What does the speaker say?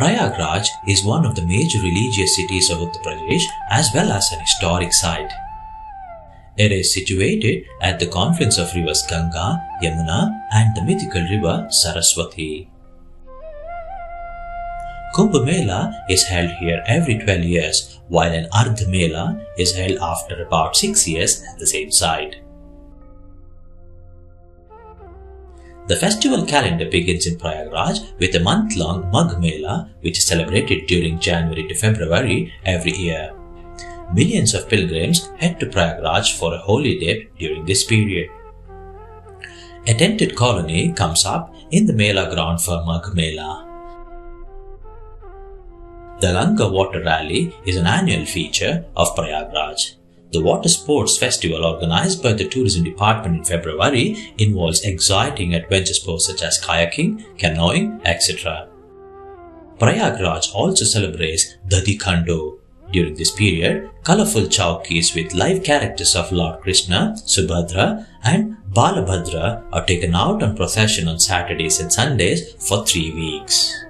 Prayagraj is one of the major religious cities of Uttar Pradesh as well as an historic site. It is situated at the confluence of rivers Ganga, Yamuna and the mythical river Saraswati. Kumbh Mela is held here every 12 years while an Ardh Mela is held after about 6 years at the same site. The festival calendar begins in Prayagraj with a month-long Magh Mela which is celebrated during January to February every year. Millions of pilgrims head to Prayagraj for a holy dip during this period. A tented colony comes up in the Mela ground for Magh Mela. The Ganga Water Rally is an annual feature of Prayagraj. The water sports festival organized by the tourism department in February involves exciting adventure sports such as kayaking, canoeing, etc. Prayagraj also celebrates Dadhi Kando. During this period, colorful chowkis with live characters of Lord Krishna, Subhadra and Balabhadra are taken out on procession on Saturdays and Sundays for three weeks.